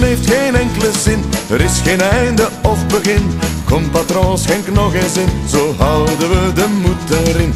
heeft geen enkele zin, er is geen einde of begin. Kom patroon, schenk nog eens in, zo houden we de moed erin.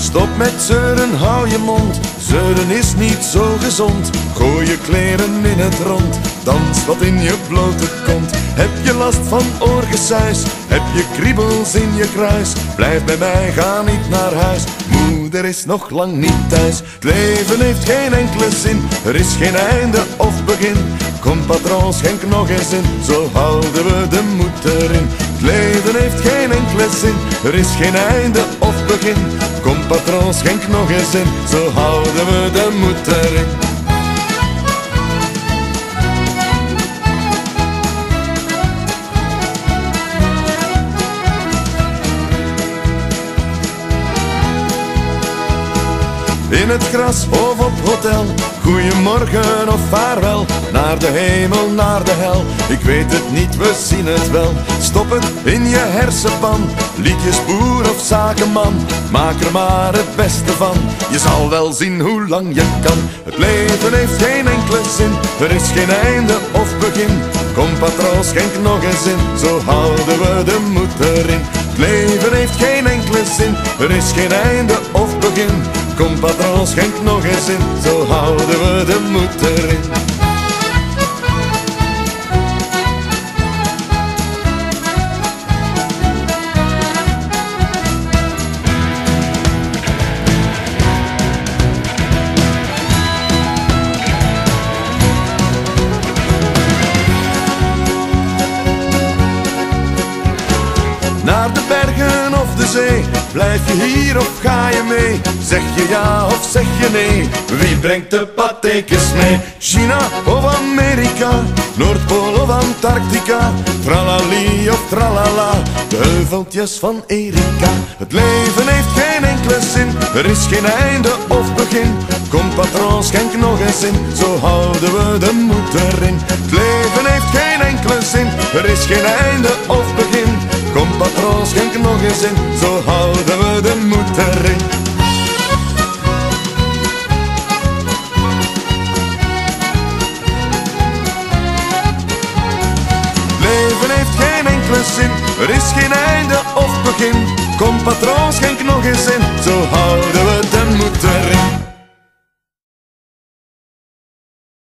Stop met zeuren, hou je mond. Zeuren is niet zo gezond. Gooi je kleren in het rond. Dans wat in je blote kont. Heb je last van oorgesuis? Heb je kriebels in je kruis? Blijf bij mij, ga niet naar huis. Moeder is nog lang niet thuis. Het leven heeft geen enkele zin. Er is geen einde of begin. Kom patroon, schenk nog eens in. Zo houden we de moed erin. Het leven heeft geen enkele zin. Er is geen einde of begin. Kom patroon, schenk nog eens in. Zo houden we de moed erin. In het gras of op hotel, goeiemorgen of vaarwel. Naar de hemel, naar de hel, ik weet het niet, we zien het wel. Stop het in je hersenpan, liedjes boer of zakenman. Maak er maar het beste van, je zal wel zien hoe lang je kan. Het leven heeft geen enkele zin, er is geen einde of begin. Kom patroon, schenk nog eens in, zo houden we de moed erin. Het leven heeft geen enkele zin, er is geen einde of begin. Kom patroon, schenk nog eens in, zo houden we de moed erin. Blijf je hier of ga je mee? Zeg je ja of zeg je nee? Wie brengt de patekens mee? China of Amerika, Noordpool of Antarctica, tralali of tralala, de heuveltjes van Erika. Het leven heeft geen enkele zin, er is geen einde of begin. Kom patroon, schenk nog eens in, zo houden we de moed erin. Het leven heeft geen enkele zin, er is geen einde of begin. Kom patroon, schenk nog eens in, zo houden we de moed erin. Leven heeft geen enkele zin, er is geen einde of begin. Kom patroon, schenk nog eens in, zo houden